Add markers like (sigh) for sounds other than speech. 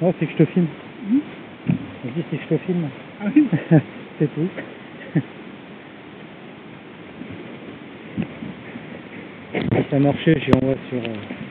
Non, c'est que je te filme. Hmm je dis c'est que je te filme. Ah oui (laughs) c'est tout. (laughs) Ça a marché, j'y envoie sur... euh,